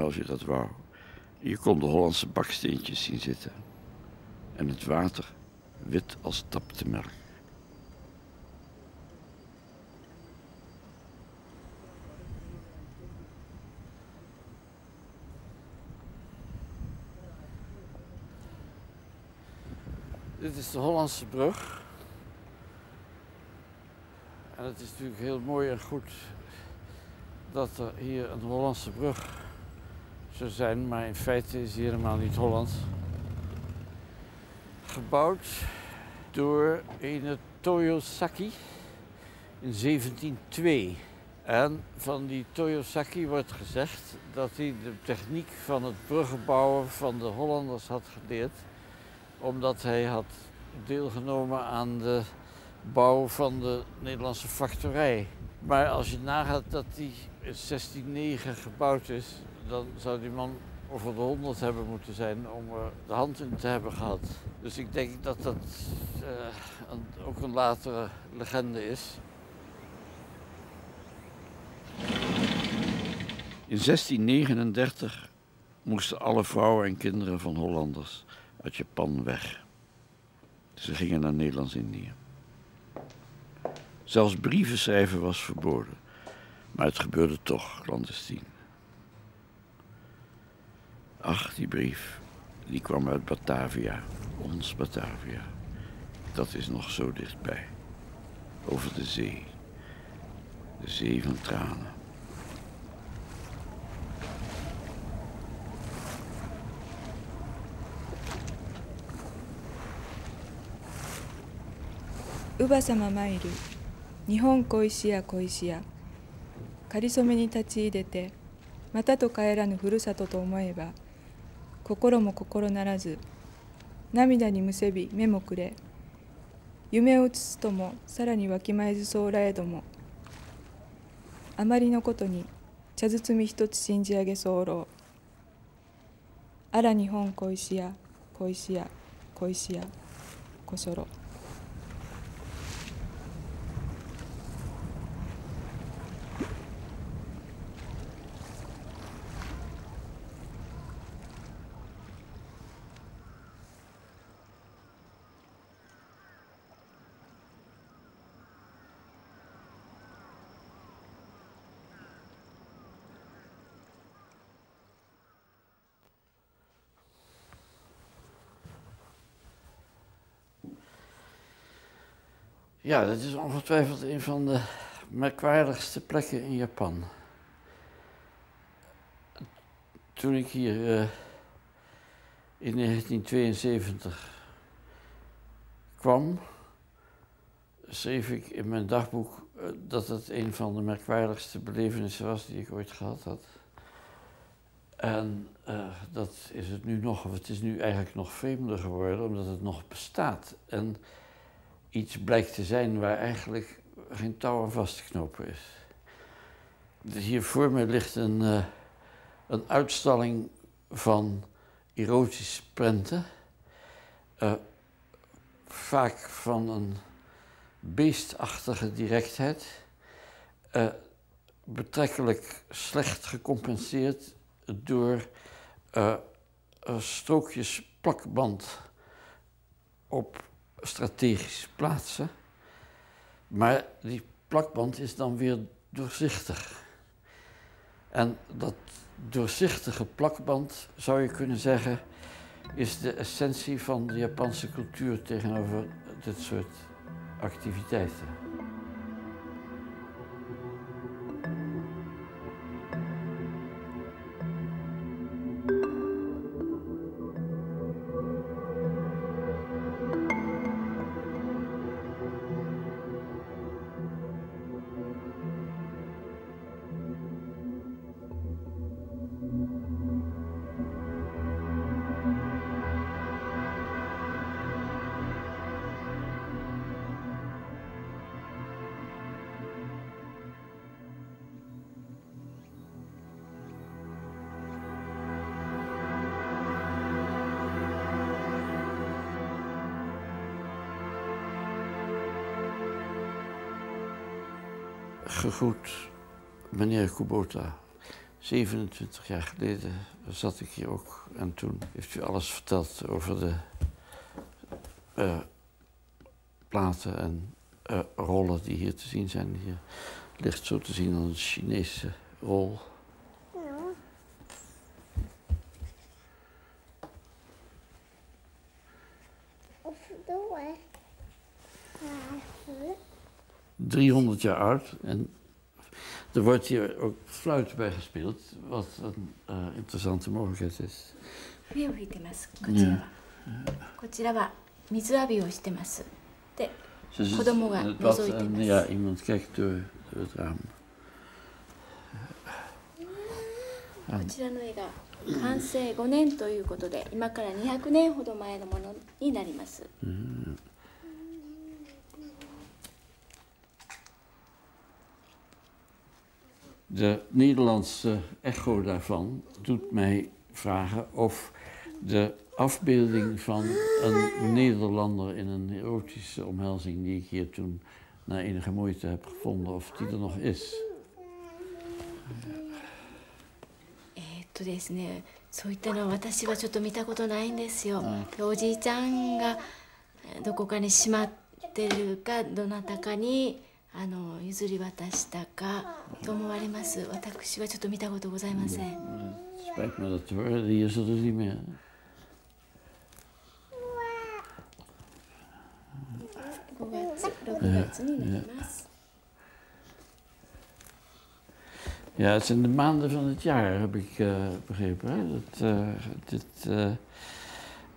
Als je dat wou. Je kon de Hollandse baksteentjes zien zitten. En het water wit als tapte melk. Dit is de Hollandse brug. En het is natuurlijk heel mooi en goed dat er hier een Hollandse brug zou zijn, maar in feite is die helemaal niet Hollands. Gebouwd door een Toyosaki in 1702. En van die Toyosaki wordt gezegd dat hij de techniek van het bruggenbouwen van de Hollanders had geleerd omdat hij had deelgenomen aan de bouw van de Nederlandse factorij. Maar als je nagaat dat die in 1609 gebouwd is, dan zou die man over de 100 hebben moeten zijn om er de hand in te hebben gehad. Dus ik denk dat dat een, ook een latere legende is. In 1639 moesten alle vrouwen en kinderen van Hollanders uit Japan weg. Ze gingen naar Nederlands-Indië. Zelfs brieven schrijven was verboden. Maar het gebeurde toch, clandestien. Ach, die brief, die kwam uit Batavia, ons Batavia. Dat is nog zo dichtbij. Over de zee. De zee van tranen. Uba 様参る日本小石屋小石屋かりそめに立ち入れてまたと帰らぬふるさとと思えば 心も心ならず涙にむせび目もくれ夢を映すともさらにわきまえずそうらえども。あまりのことに茶包み一つ信じ上げ候あら日本小石屋小石屋小石屋小そろ Ja, dat is ongetwijfeld een van de merkwaardigste plekken in Japan. Toen ik hier uh, in 1972 kwam, schreef ik in mijn dagboek uh, dat het een van de merkwaardigste belevenissen was die ik ooit gehad had. En uh, dat is het nu nog, het is nu eigenlijk nog vreemder geworden, omdat het nog bestaat. En iets blijkt te zijn waar eigenlijk geen touw aan vast te knopen is. Dus hier voor me ligt een, uh, een uitstalling van erotische prenten. Uh, vaak van een beestachtige directheid. Uh, betrekkelijk slecht gecompenseerd door strookjes plakband op strategisch plaatsen. Maar die plakband is dan weer doorzichtig. En dat doorzichtige plakband, zou je kunnen zeggen, is de essentie van de Japanse cultuur tegenover dit soort activiteiten. Gegroet, meneer Kubota. 27 jaar geleden zat ik hier ook en toen heeft u alles verteld over de uh, platen en uh, rollen die hier te zien zijn. Hier ligt zo te zien een Chinese rol. Ja. Of door. 300 jaar oud en er wordt hier ook fluit bij gespeeld, wat een uh, interessante mogelijkheid is. 笛を吹いてますこちらは、こちらは水浴びをしてますで子供が覗いてます ja iemand kijkt door, door het raam こちらの絵が完成5年ということで今から200年ほど前のものになります、うん De Nederlandse echo daarvan doet mij vragen of de afbeelding van een Nederlander in een erotische omhelzing die ik hier toen na enige moeite heb gevonden, of die er nog is. えっとですね、そういったのは私はちょっと見たことないんですよ。おじいちゃんがどこかにしまってるかどなたかに あの譲り渡したかと思われます。私はちょっと見たことございません。Spijt me dat te horen, hier is het dus niet meer. Ja, het zijn de maanden van het jaar, heb ik uh, begrepen. Hè? Dat, uh, dit,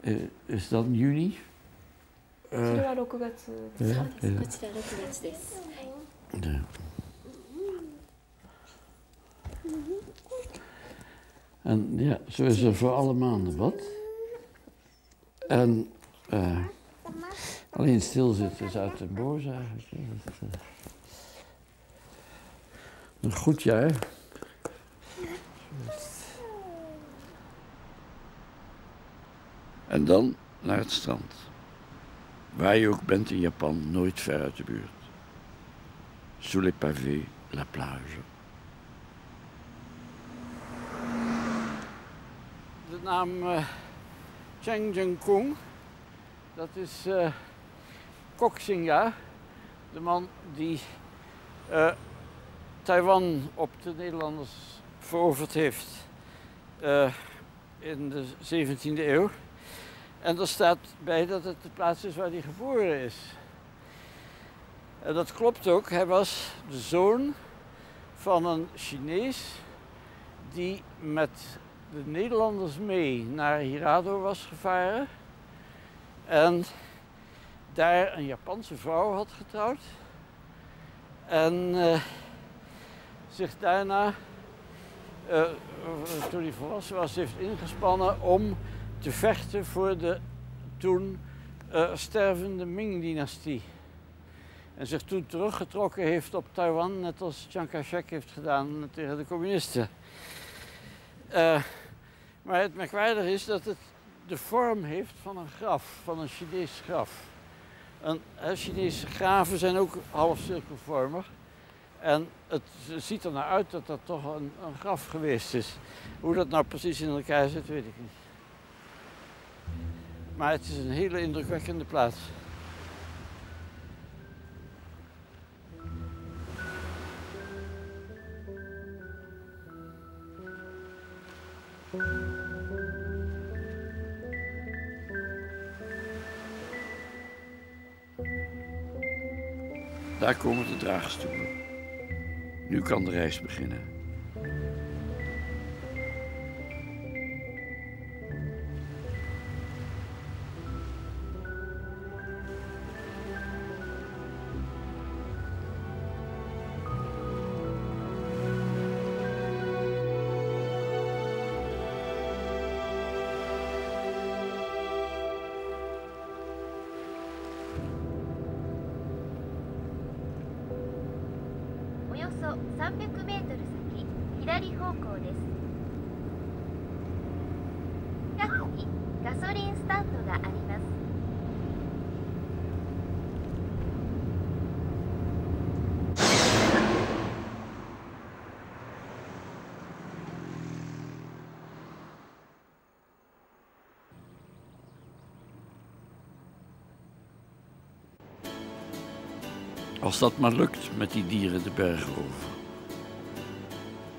uh, is dan juni? こちらは6月です。こちら6月です。Ja. En ja, zo is er voor alle maanden wat. En uh, alleen stilzitten is uit de boos eigenlijk. Uh, een goed jaar. En dan naar het strand. Waar je ook bent in Japan, nooit ver uit de buurt. Sous les pavés, la plage. De naam uh, Cheng Jeng-kung, dat is uh, Kok Xingya, de man die uh, Taiwan op de Nederlanders veroverd heeft in de 17e eeuw. En er staat bij dat het de plaats is waar hij geboren is. En dat klopt ook. Hij was de zoon van een Chinees die met de Nederlanders mee naar Hirado was gevaren. En daar een Japanse vrouw had getrouwd. En uh, zich daarna, uh, toen hij volwassen was, heeft ingespannen om te vechten voor de toen uh, stervende Ming-dynastie. En zich toen teruggetrokken heeft op Taiwan, net als Chiang Kai-shek heeft gedaan tegen de communisten. Uh, maar het merkwaardige is dat het de vorm heeft van een graf, van een Chinees graf. Een, Chinese graven zijn ook half cirkelvormig. En het ziet er naar uit dat dat toch een, een graf geweest is. Hoe dat nou precies in elkaar zit, weet ik niet. Maar het is een hele indrukwekkende plaats. Daar komen de draagstoelen. Nu kan de reis beginnen. Als dat maar lukt met die dieren de bergen over.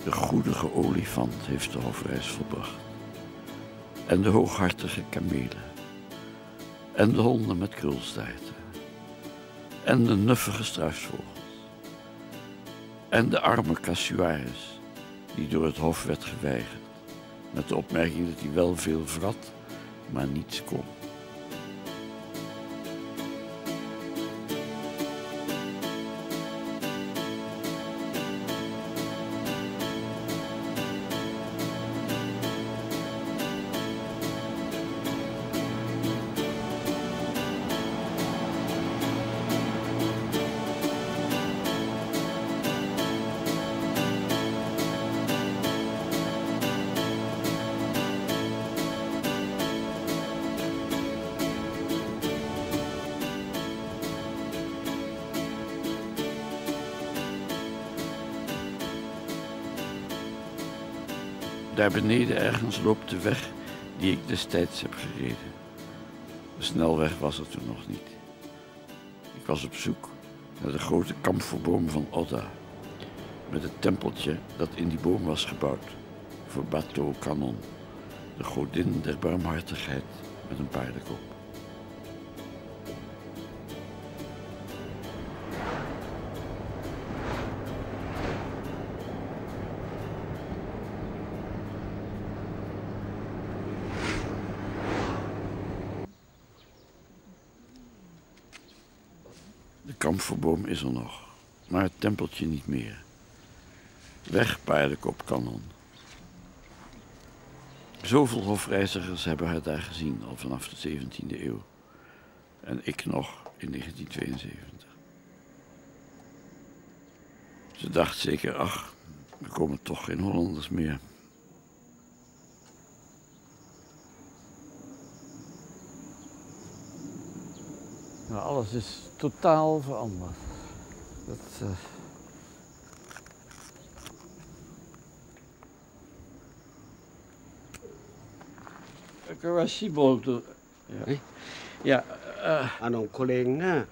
De goedige olifant heeft de hofreis volbracht. En de hooghartige kamelen. En de honden met krulstaarten. En de nuffige struisvogels. En de arme Cassuaris, die door het hof werd geweigerd. Met de opmerking dat hij wel veel vrat, maar niets kon. Daar beneden ergens loopt de weg die ik destijds heb gereden. De snelweg was er toen nog niet. Ik was op zoek naar de grote kamferboom van Odda. Met het tempeltje dat in die boom was gebouwd. Voor Bato Kanon, de godin der barmhartigheid met een paardenkop. Kamferboom is er nog, maar het tempeltje niet meer. Weg paardenkop kanon. Zoveel hofreizigers hebben haar daar gezien al vanaf de 17e eeuw. En ik nog in 1972. Ze dacht zeker, ach, er komen toch geen Hollanders meer. Nou, alles is totaal veranderd. Dat, eh, Ik was Siebold. Ja. Eh? Ja, eh, あのこれが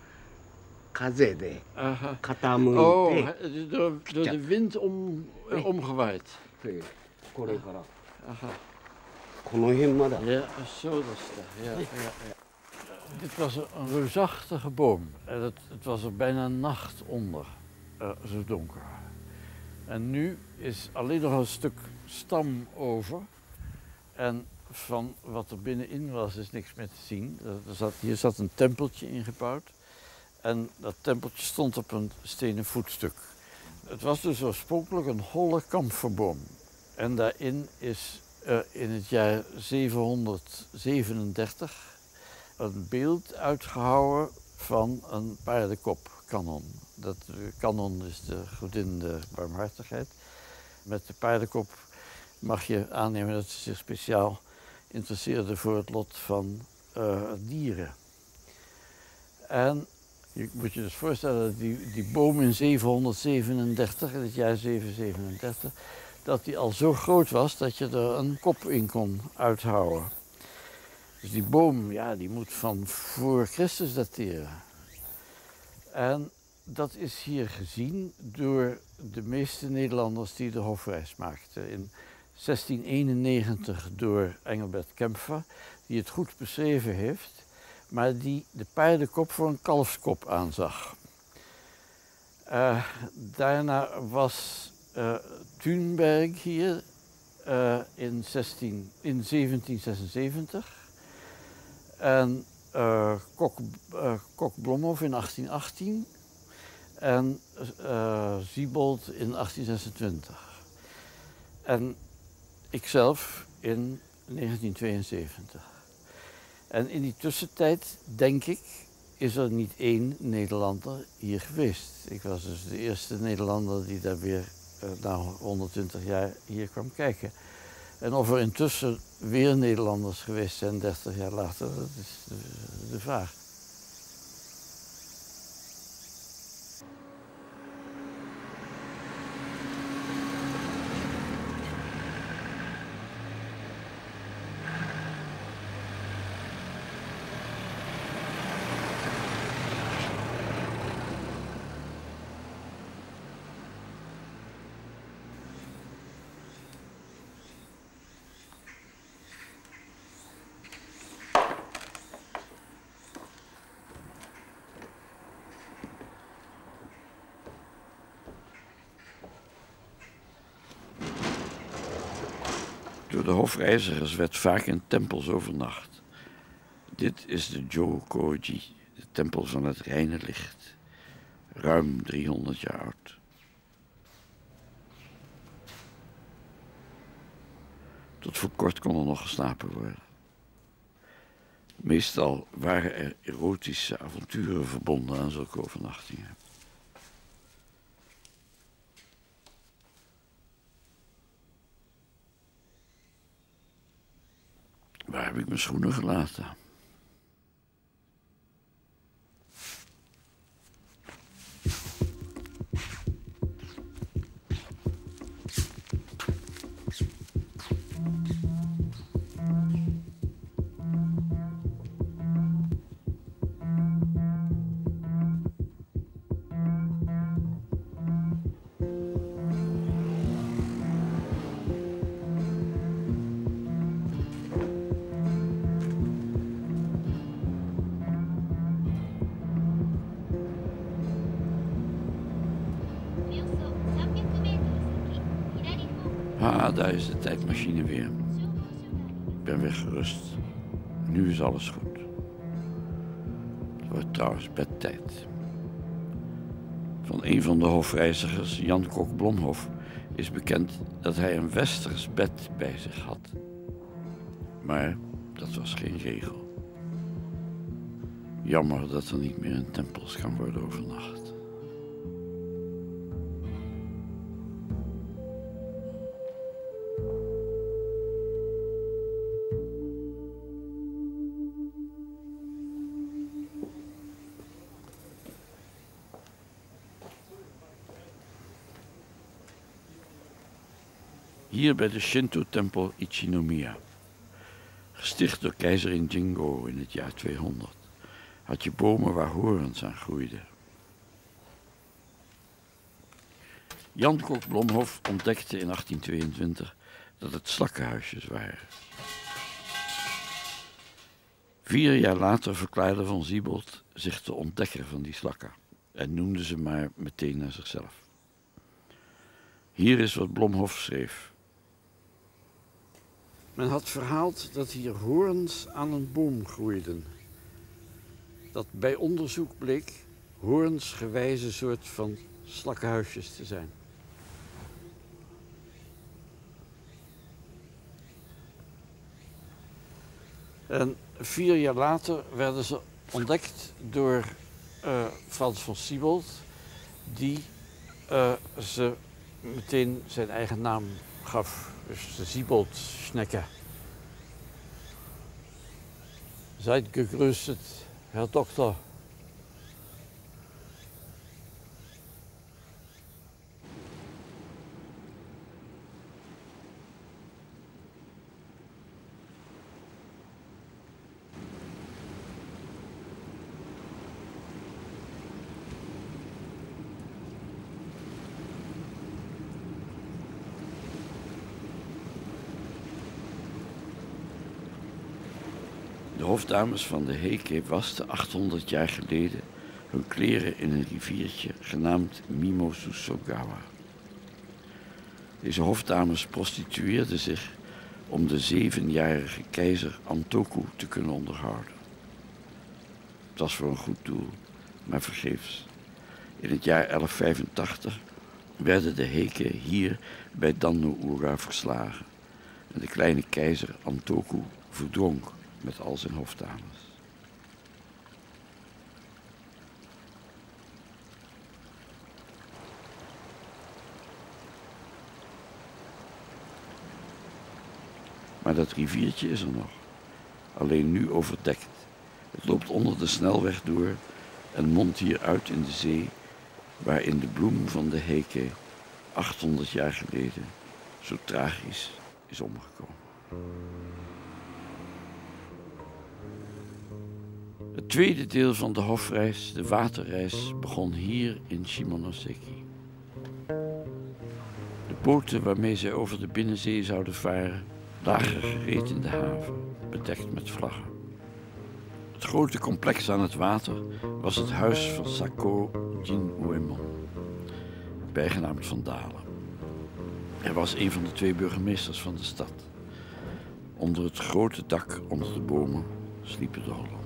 風で aha. 傾 Oh, いて、 het is door, door de wind om, eh, omgewaaid. でこれから Aha. この辺まで Ja, zo dat is dat. Ja, ja, ja. Dit was een reusachtige boom. En het, het was er bijna nacht onder. Eh, zo donker. En nu is alleen nog een stuk stam over. En van wat er binnenin was, is niks meer te zien. Er zat, hier zat een tempeltje ingebouwd. En dat tempeltje stond op een stenen voetstuk. Het was dus oorspronkelijk een holle kamferboom. En daarin is eh, in het jaar 737 een beeld uitgehouden van een paardenkopkanon. Dat eh, kanon is de godin de barmhartigheid. Met de paardenkop mag je aannemen dat ze zich speciaal interesseerde voor het lot van eh, dieren. En je moet je dus voorstellen dat die, die boom in 737, in het jaar 737, dat die al zo groot was dat je er een kop in kon uithouden. Dus die boom, ja, die moet van voor Christus dateren. En dat is hier gezien door de meeste Nederlanders die de hofreis maakten. In 1691 door Engelbert Kempfer, die het goed beschreven heeft, maar die de paardenkop voor een kalfskop aanzag. Eh, daarna was eh Thunberg hier eh, in, 16, in 1776 en eh, Kok, eh, Kok Blomhoff in 1818 en eh Siebold in 1826. En ikzelf in 1972. En in die tussentijd, denk ik, is er niet één Nederlander hier geweest. Ik was dus de eerste Nederlander die daar weer eh, na 120 jaar hier kwam kijken. En of er intussen weer Nederlanders geweest zijn 30 jaar later, dat is de, vraag. De hofreizigers werd vaak in tempels overnacht. Dit is de Jokoji, de tempel van het reine licht. Ruim 300 jaar oud. Tot voor kort kon er nog geslapen worden. Meestal waren er erotische avonturen verbonden aan zulke overnachtingen. Waar heb ik mijn schoenen gelaten? Daar is de tijdmachine weer. Ik ben weer gerust. Nu is alles goed. Het wordt trouwens bedtijd. Van een van de hofreizigers, Jan Kok Blomhof, is bekend dat hij een westers bed bij zich had. Maar dat was geen regel. Jammer dat er niet meer in tempels kan worden overnacht. Hier bij de Shinto-tempel Ichinomiya. Gesticht door keizerin Jingo in het jaar 200 had je bomen waar horens aan groeiden. Jan Kok Blomhof ontdekte in 1822 dat het slakkenhuisjes waren. Vier jaar later verklaarde Van Siebold zich de ontdekker van die slakken en noemde ze maar meteen naar zichzelf. Hier is wat Blomhof schreef. Men had verhaald dat hier hoorns aan een boom groeiden. Dat bij onderzoek bleek hoornsgewijze soort van slakkenhuisjes te zijn. En vier jaar later werden ze ontdekt door uh, Frans van Siebold, die uh, ze meteen zijn eigen naam gaf. Dus de Siebold Schnecke. Seid gegrüßet, Herr Doktor. Hofdames van de Heike wasten 800 jaar geleden hun kleren in een riviertje genaamd Mimosusogawa. Deze hofdames prostitueerden zich om de zevenjarige keizer Antoku te kunnen onderhouden. Het was voor een goed doel, maar vergeefs. In het jaar 1185 werden de Heike hier bij Danno-Ura verslagen en de kleine keizer Antoku verdronk met al zijn hofdames. Maar dat riviertje is er nog, alleen nu overdekt. Het loopt onder de snelweg door en mondt hier uit in de zee, waarin de bloem van de heke 800 jaar geleden zo tragisch is omgekomen. Het tweede deel van de hofreis, de waterreis, begon hier in Shimonoseki. De boten waarmee zij over de binnenzee zouden varen, lagen gereed in de haven, bedekt met vlaggen. Het grote complex aan het water was het huis van Sako Jin Uemon, bijgenaamd Van Dalen. Hij was een van de twee burgemeesters van de stad. Onder het grote dak onder de bomen sliepen de Hollanders.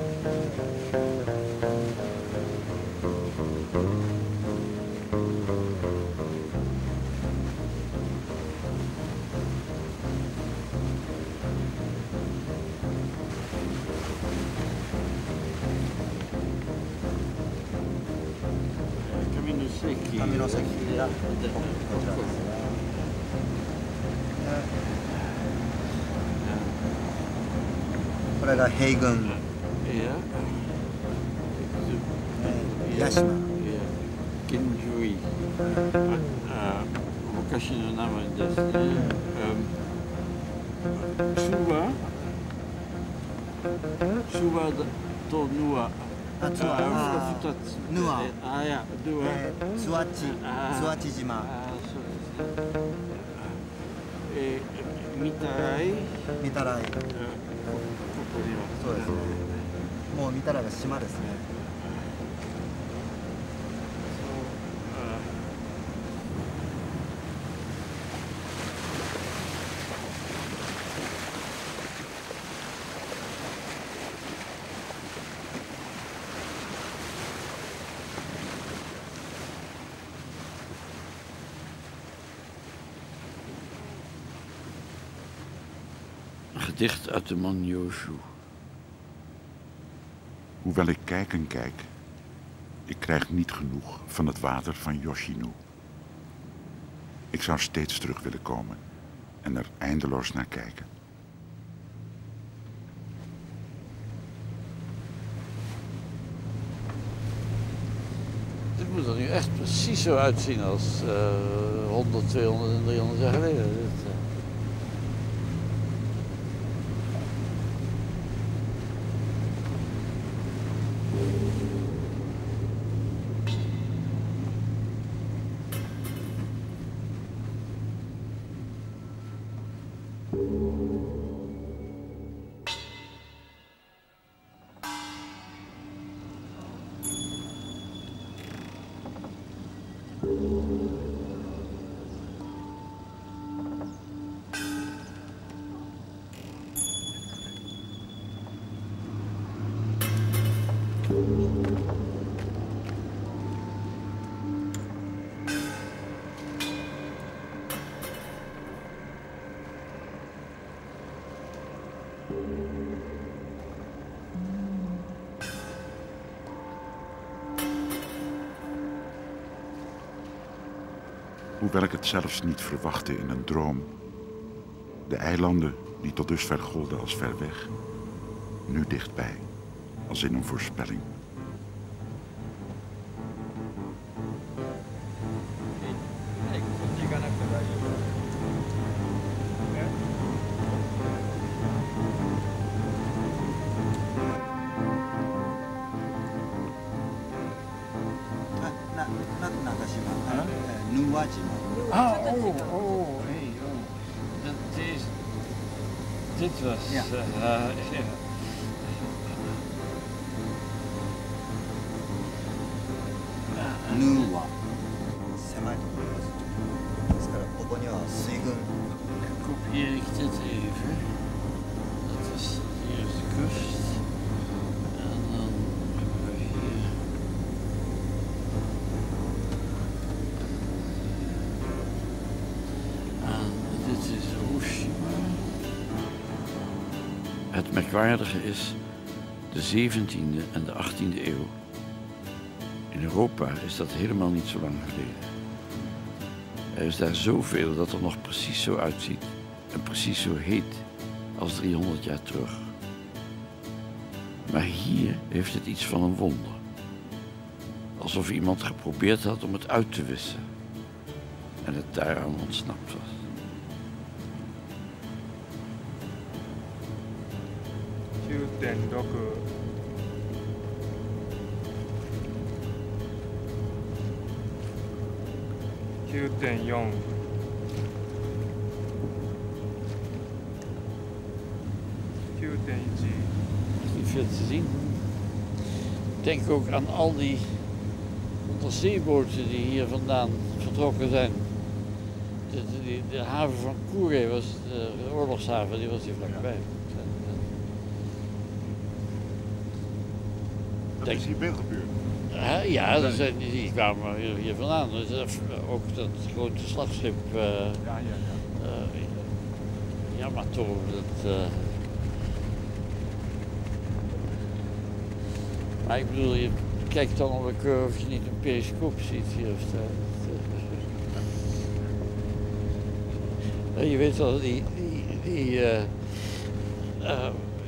平軍、 Ja. えー、屋島、 Ja. Kinjui. Ah, Hokashi no nama desu ne. Um, Suwa. Suwa da- to Nua. あツアー Ah, あ 二つ。ヌア Eh, Ah, ja. Nua. えー、ツワチあーツワチ島 Ah, zo is het. Eh, Mitai. 見たら eh, ko-ここには。 そうですね。もう見たらが島ですね。Gedicht uit de Manyoshu. Hoewel ik kijk en kijk, ik krijg niet genoeg van het water van Yoshino. Ik zou steeds terug willen komen en er eindeloos naar kijken. Dit moet er nu echt precies zo uitzien als eh 100, 200 en 300 jaar geleden. Dit, eh, Hoewel ik het zelfs niet verwachtte in een droom. De eilanden die tot dusver golden als ver weg, nu dichtbij, als in een voorspelling. Ah, oh, oh, hey, oh. Is... Dit was... Ja. Uh, merkwaardige is de 17e en de 18e eeuw. In Europa is dat helemaal niet zo lang geleden. Er is daar zoveel dat er nog precies zo uitziet en precies zo heet als 300 jaar terug. Maar hier heeft het iets van een wonder. Alsof iemand geprobeerd had om het uit te wissen en het daaraan ontsnapt was. 9.6 9.4 9.1 Niet veel te zien. Denk ook aan al die onderzeeboten die hier vandaan vertrokken zijn. De, de, de haven van Kouré was de, de oorlogshaven, die was hier vlakbij. Dat Denk- is hier veel gebeurd. Hè, ja, zijn, die, kwamen hier, vandaan. Dus, eh, ook dat grote slagschip eh Ja, ja, ja. eh, Yamato, dat... eh. Maar ik bedoel, je kijkt dan op een curve of je niet een periscoop ziet hier of daar. Dat, je weet wel, die, die, die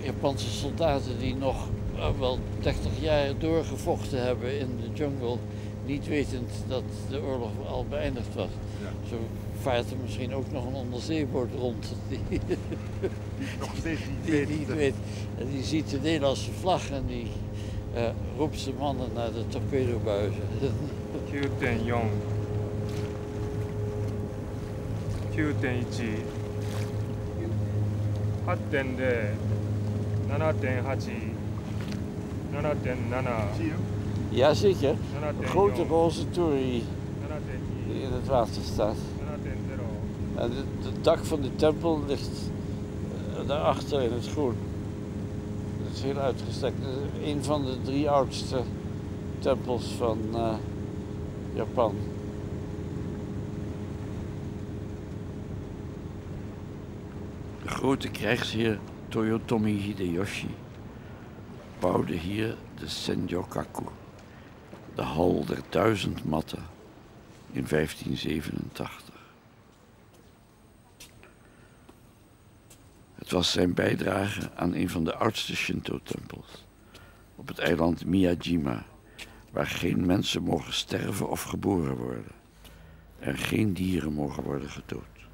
Japanse soldaten die nog wel 30 jaar doorgevochten hebben in de jungle, niet wetend dat de oorlog al beëindigd was. Ja. Zo vaart er misschien ook nog een onderzeeboot rond die, Die nog steeds niet die weet. niet weet. En die ziet de Nederlandse vlag en die eh, roept zijn mannen naar de torpedobuizen. 9.4 9.1 8.0 7.8 7.7 Zie je hem? Jazeker, een 7.4 grote roze 7.2 die in het water staat. 7.0 En het, dak van de tempel ligt eh, daarachter in het groen. Dat is heel uitgestrekt. Dat is een van de drie oudste tempels van eh, Japan. De grote krijgsheer Toyotomi Hideyoshi bouwde hier de Senjokaku, de hal der duizend matten, in 1587. Het was zijn bijdrage aan een van de oudste Shinto-tempels, op het eiland Miyajima, waar geen mensen mogen sterven of geboren worden en geen dieren mogen worden gedood.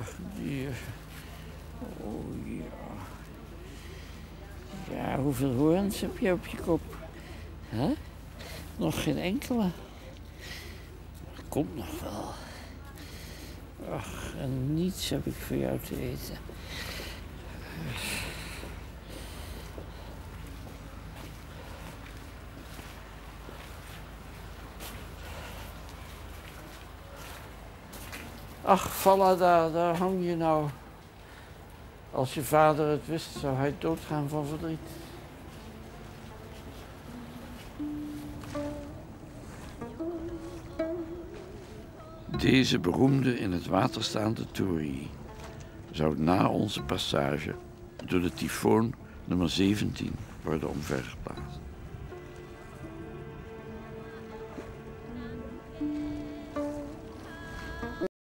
Ach, die. eh, Oh ja. Ja, hoeveel hoorns heb je op je kop? Nog geen enkele. Komt nog wel. Ach, en niets heb ik voor jou te eten. Ach, Fallada, daar hang je nou. Als je vader het wist, zou hij doodgaan van verdriet. Deze beroemde in het water staande torii zou na onze passage door de tyfoon nummer 17 worden omvergeplaatst.